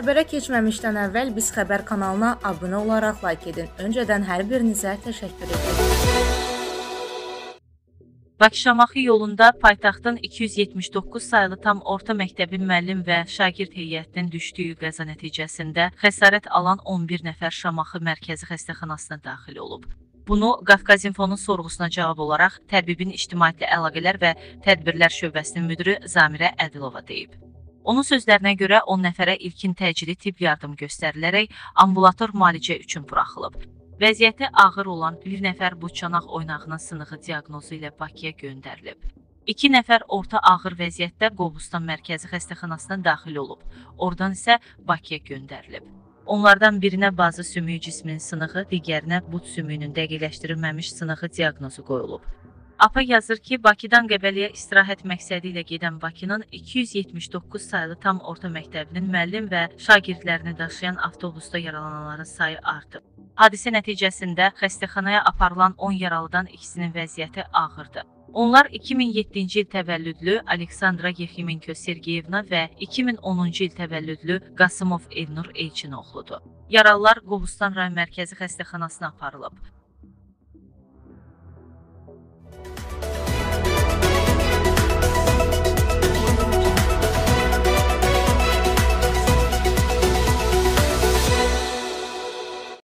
Xəbərə keçməmişdən əvvəl biz xəbər kanalına abunə olaraq like edin. Öncədən hər birinizə təşəkkür edirəm. Bakı-Şamaxı yolunda paytaxtın 279 saylı tam orta məktəbin müəllim və şagird heyətinin düşdüyü qəza nəticəsində xəsarət alan 11 nəfər Şamaxı mərkəzi xəstəxanasına daxil olub. Bunu Qafqaz İnfonun sorğusuna cavab olaraq təbibin ictimaiyyətlə əlaqələr və tədbirlər şöbəsinin müdiri Zamirə Ədilova deyib. Onun sözlərinə görə 10 nəfərə ilkin təcili tibb yardım göstərilərək ambulator müalicə üçün buraxılıb. Vəziyyəti ağır olan bir nəfər bu çanaq oynağının sınığı diaqnozu ilə Bakıya göndərilib. 2 nəfər orta ağır vəziyyətdə Qobustan mərkəzi xəstəxanasına daxil olub. Oradan isə Bakıya göndərilib. Onlardan birinə bazı sümüyü cisminin sınığı, digərinə bud sümüyünün dəqiqləşdirilməmiş sınığı diaqnozu qoyulub. APA yazır ki, Bakıdan Qəbəliyə istirahət məqsədi ilə gedən Bakının 279 saylı tam orta məktəbinin müəllim və şagirdlərini daşıyan avtobusda yaralananların sayı artıb. Hadisə nəticəsində xəstəxanaya aparılan 10 yaralıdan ikisinin vəziyyəti ağırdır. Onlar 2007-ci il təvəllüdlü Aleksandra Yeximenko Sergeyevna və 2010-cu il təvəllüdlü Qasımov Elnur Elçin oğludur. Yaralılar Qobustan rayon mərkəzi xəstəxanasına aparılıb.